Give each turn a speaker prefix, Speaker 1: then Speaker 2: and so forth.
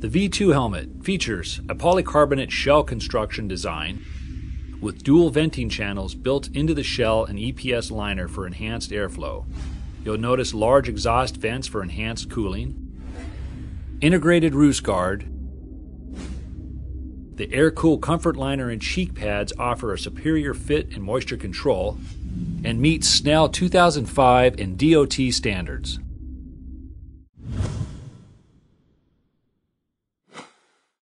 Speaker 1: The V2 helmet features a polycarbonate shell construction design with dual venting channels built into the shell and EPS liner for enhanced airflow. You'll notice large exhaust vents for enhanced cooling, integrated roost guard. The air-cool comfort liner and cheek pads offer a superior fit and moisture control and meet Snell 2005 and DOT standards.